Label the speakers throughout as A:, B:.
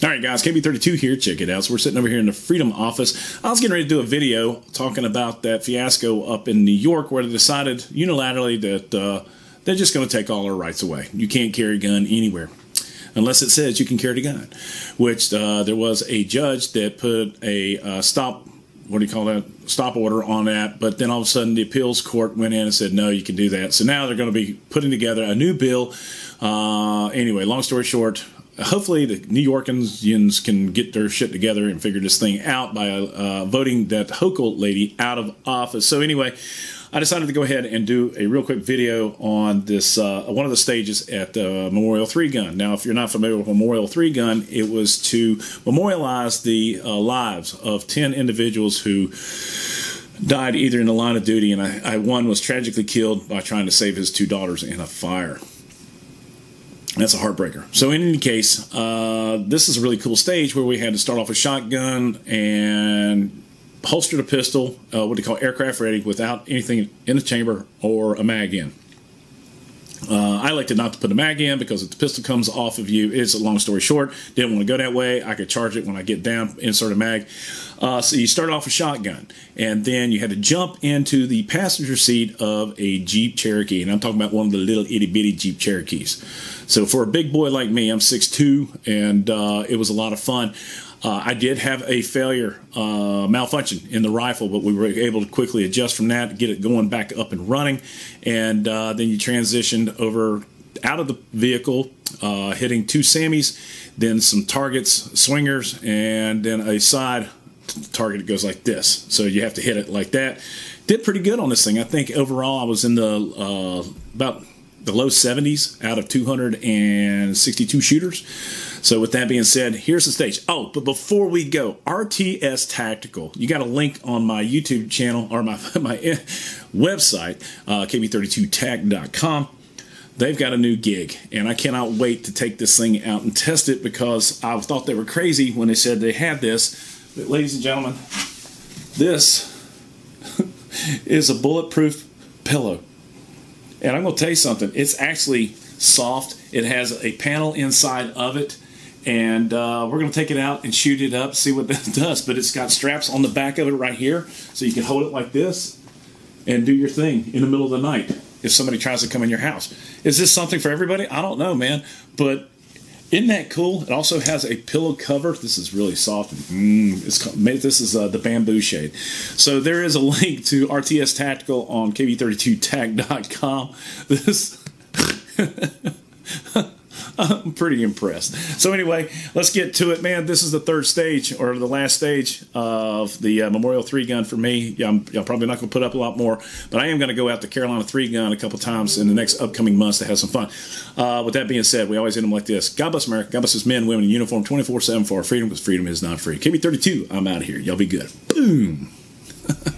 A: All right, guys, KB32 here. Check it out. So we're sitting over here in the Freedom office. I was getting ready to do a video talking about that fiasco up in New York where they decided unilaterally that uh, they're just going to take all our rights away. You can't carry a gun anywhere unless it says you can carry a gun. Which uh, there was a judge that put a uh, stop. What do you call that? Stop order on that. But then all of a sudden, the appeals court went in and said, no, you can do that. So now they're going to be putting together a new bill. Uh, anyway, long story short, hopefully the New Yorkers can get their shit together and figure this thing out by uh, voting that Hochul lady out of office. So anyway, I decided to go ahead and do a real quick video on this uh, one of the stages at uh, Memorial Three Gun. Now, if you're not familiar with Memorial Three Gun, it was to memorialize the uh, lives of ten individuals who died either in the line of duty, and I, I, one was tragically killed by trying to save his two daughters in a fire. That's a heartbreaker. So, in any case, uh, this is a really cool stage where we had to start off a shotgun and holstered a pistol, uh, what they call aircraft ready, without anything in the chamber or a mag in. Uh, I elected not to put a mag in because if the pistol comes off of you, it's a long story short. Didn't want to go that way. I could charge it when I get down, insert a mag. Uh, so you start off a shotgun, and then you had to jump into the passenger seat of a Jeep Cherokee, and I'm talking about one of the little itty bitty Jeep Cherokees. So for a big boy like me, I'm 6'2", and uh, it was a lot of fun. Uh, I did have a failure uh, malfunction in the rifle, but we were able to quickly adjust from that, get it going back up and running, and uh, then you transitioned over out of the vehicle, uh, hitting two Sammys, then some targets, swingers, and then a side target goes like this. So you have to hit it like that. Did pretty good on this thing. I think overall I was in the uh, about the low 70s out of 262 shooters. So, with that being said, here's the stage. Oh, but before we go, RTS Tactical. You got a link on my YouTube channel or my my website, uh, kb32tac.com. They've got a new gig, and I cannot wait to take this thing out and test it because I thought they were crazy when they said they had this. But, ladies and gentlemen, this is a bulletproof pillow. And I'm going to tell you something. It's actually soft. It has a panel inside of it and uh, we're going to take it out and shoot it up, see what that does. But it's got straps on the back of it right here, so you can hold it like this and do your thing in the middle of the night if somebody tries to come in your house. Is this something for everybody? I don't know, man. But isn't that cool? It also has a pillow cover. This is really soft. Mm, it's this is uh, the bamboo shade. So there is a link to RTS Tactical on kb32tac.com. This. I'm pretty impressed. So anyway, let's get to it, man. This is the third stage or the last stage of the uh, Memorial Three Gun for me. Yeah, I'm, I'm probably not going to put up a lot more, but I am going to go out to Carolina Three Gun a couple times in the next upcoming months to have some fun. Uh, with that being said, we always end them like this: God bless America. God bless His men, women in uniform, 24/7 for our freedom, because freedom is not free. KB32. I'm out of here. Y'all be good. Boom.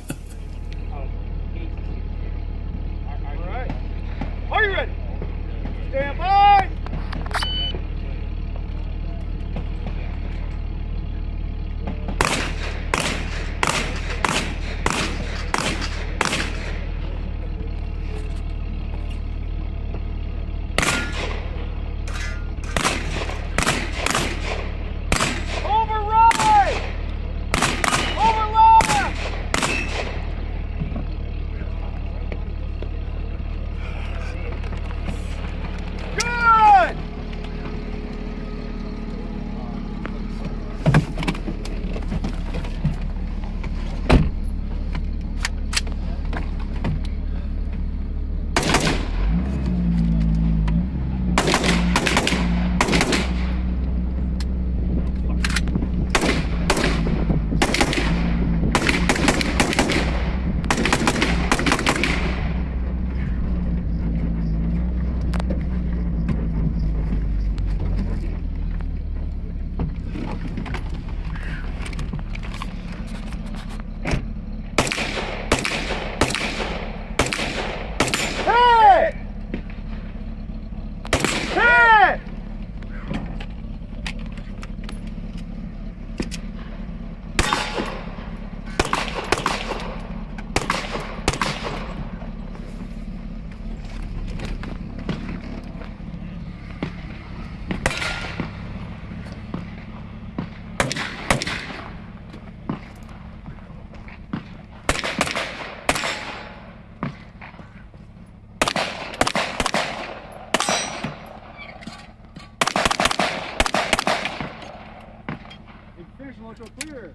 B: Poncho clear.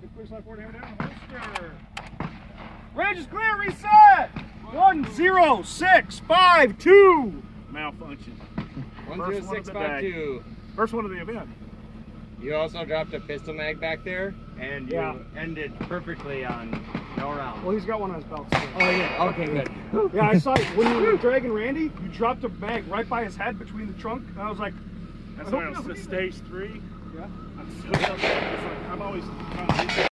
B: Good clear slide forward, hammer down, holster. Range is clear, reset! One zero six five two. Malfunction.
C: One
B: First
C: zero
B: one of
C: six
B: the
C: five
B: day.
C: two.
B: First one of the event.
C: You also dropped a pistol mag back there, and you
B: Yeah.
C: ended perfectly on no round.
B: Well, he's got one on his belt. still.
C: Oh yeah. Okay, good.
B: Yeah, I saw it. When you were dragging Randy, you dropped a bag right by his head between the trunk, and I was like,
D: That's
B: I
D: why I was
B: you
D: at
B: don't
D: stage three.
B: Yeah.
D: I'm so like I'm always trying to